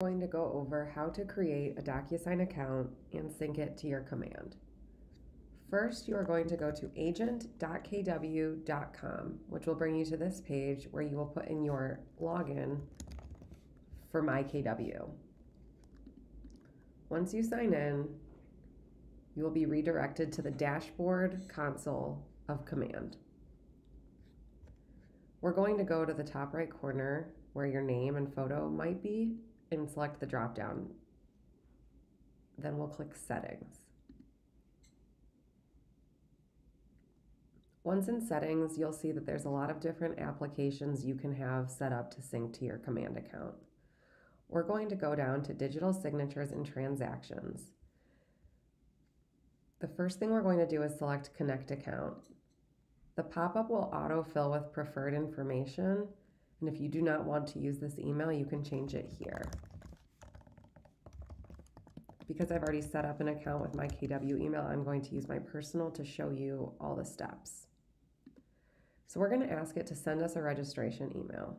going to go over how to create a DocuSign account and sync it to your command. First, you are going to go to agent.kw.com, which will bring you to this page where you will put in your login for MyKW. Once you sign in, you will be redirected to the dashboard console of command. We're going to go to the top right corner where your name and photo might be and select the drop down. Then we'll click settings. Once in settings, you'll see that there's a lot of different applications you can have set up to sync to your command account. We're going to go down to digital signatures and transactions. The first thing we're going to do is select connect account. The pop-up will autofill with preferred information, and if you do not want to use this email, you can change it here. Because I've already set up an account with my KW email, I'm going to use my personal to show you all the steps. So we're going to ask it to send us a registration email.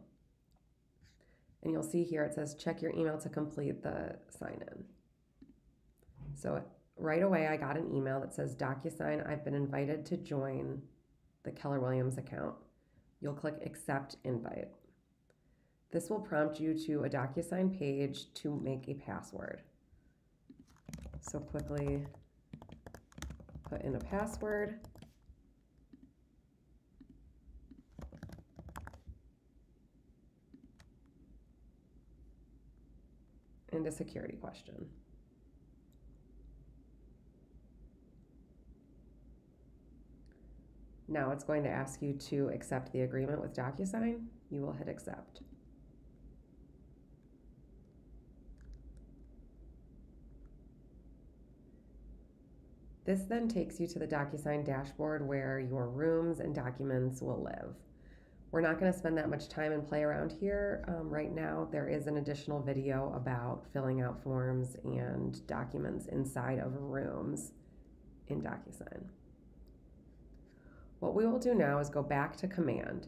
And you'll see here it says check your email to complete the sign in. So right away I got an email that says DocuSign, I've been invited to join the Keller Williams account. You'll click Accept Invite. This will prompt you to a DocuSign page to make a password. So quickly put in a password. And a security question. Now it's going to ask you to accept the agreement with DocuSign. You will hit accept. This then takes you to the DocuSign dashboard where your rooms and documents will live. We're not going to spend that much time and play around here. Um, right now, there is an additional video about filling out forms and documents inside of rooms in DocuSign. What we will do now is go back to command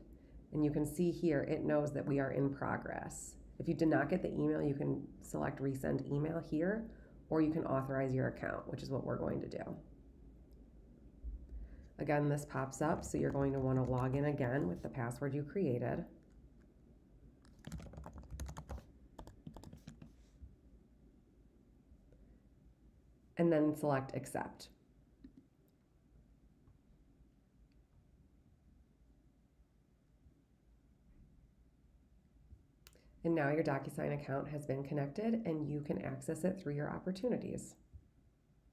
and you can see here it knows that we are in progress. If you did not get the email, you can select resend email here or you can authorize your account, which is what we're going to do. Again, this pops up, so you're going to want to log in again with the password you created. And then select accept. And now your DocuSign account has been connected and you can access it through your opportunities.